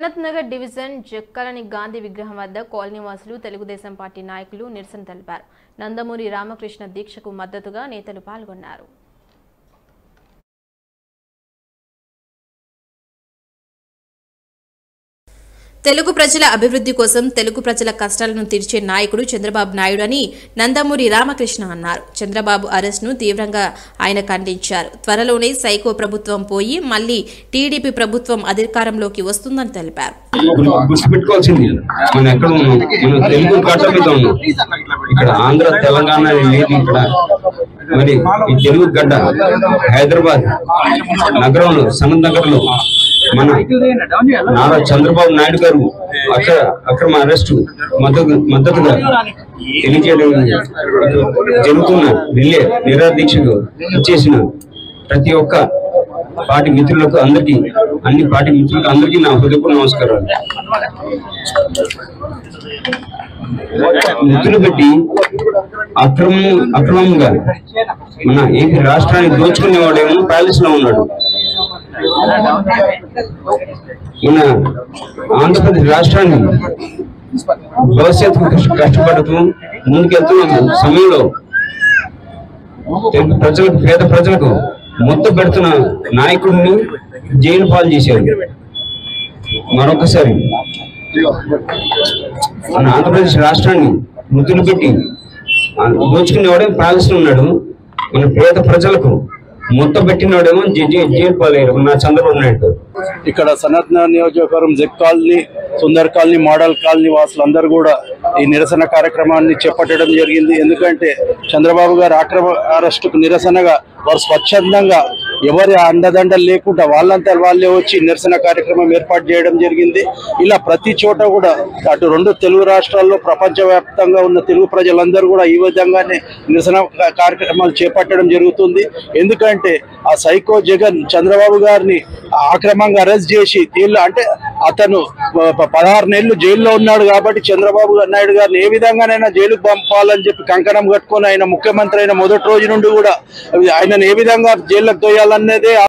Anant Nagar division జక్కలని గాంధీ విగ్రహం వద్ద కాలనీవాసులు తెలుగుదేశం పార్టీ నాయకులు నిరసన తెలిపారు. నందమూరి రామకృష్ణ దీక్షకు మద్దతుగా నేతలు పాల్గొన్నారు. తెలుగు ప్రజల అభివృద్ధి కోసం తెలుగు ప్రజల కష్టాలను తీర్చే నాయకుడు చంద్రబాబు నాయుడు అని నందమూరి రామకృష్ణ అన్నారు. చంద్రబాబు అరెస్ట్ను తీవ్రంగా ఆయన ఖండించారు. త్వరలోనే సైకో ప్రభుత్వం పోయి మళ్ళీ టీడీపీ ప్రభుత్వం అధికారంలోకి వస్తుందని తెలిపారు. ఇక్కడ ఆంధ్ర తెలంగాణ ఇక్కడ మరి ఈ తెలుగు గడ్డ హైదరాబాద్ నగరంలో సనత్ నగర్లో మన నారా చంద్రబాబు నాయుడు గారు అక్కడ అక్రమ అరెస్టు మద్దతు మద్దతుగా తెలియజేయడం జరుగుతున్న రిలే నిరాదీక్షకు వచ్చేసిన ప్రతి ఒక్క పార్టీ మిత్రులకు అందరికీ అన్ని పార్టీ మిత్రులకు అందరికీ నా హృదయపూర్వక నమస్కారాలు. మిత్రులు పెట్టి అక్రమం అక్రమంగా మన ఏపీ రాష్ట్రాన్ని దోచుకునేవాడేమో ప్యాలెస్లో ఉన్నాడు. మన ఆంధ్రప్రదేశ్ రాష్ట్రాన్ని భవిష్యత్తుకు కష్టపడుతూ ముందుకెళ్తున్న సమయంలో ప్రజలకు పేద ప్రజలకు ముద్ద పెడుతున్న నాయకుడిని జైలు పాలు చేశారు. మరొకసారి మన ఆంధ్రప్రదేశ్ రాష్ట్రాన్ని ముద్దులు పెట్టి దోచుకునేవాడే పాలిస్తున్నాడు ఉన్నాడు. మన పేద ప్రజలకు ముద్ద పెట్టినోడేమో జీర్పాలేరు నా చంద్రబాబు నాయుడు. ఇక్కడ సనత్న నియోజకవర్గం check colony Sundar colony model colony వాసులందరూ కూడా ఈ నిరసన కార్యక్రమాన్ని చేపట్టడం జరిగింది. ఎందుకంటే చంద్రబాబు గారు అక్రమ అరెస్టుకు నిరసనగా వారు స్వచ్ఛందంగా ఎవరి అండదండలు లేకుండా వాళ్ళంతా వాళ్ళే వచ్చి నిరసన కార్యక్రమం ఏర్పాటు చేయడం జరిగింది. ఇలా ప్రతి చోట కూడా అటు రెండు తెలుగు రాష్ట్రాల్లో ప్రపంచవ్యాప్తంగా ఉన్న తెలుగు ప్రజలందరూ కూడా ఈ విధంగానే నిరసన కార్యక్రమాలు చేపట్టడం జరుగుతుంది. ఎందుకంటే ఆ సైకో జగన్ చంద్రబాబు గారిని ఆక్రమంగా అరెస్ట్ చేసి జైల్లో అంటే అతను పదహారు నెలలు జైల్లో ఉన్నాడు కాబట్టి చంద్రబాబు నాయుడు గారిని ఏ విధంగానైనా జైలుకు పంపాలని చెప్పి కంకణం కట్టుకొని ఆయన ముఖ్యమంత్రి అయిన మొదటి రోజు నుండి కూడా ఆయనను ఏ విధంగా జైల్లోకి తోయాలన్నదే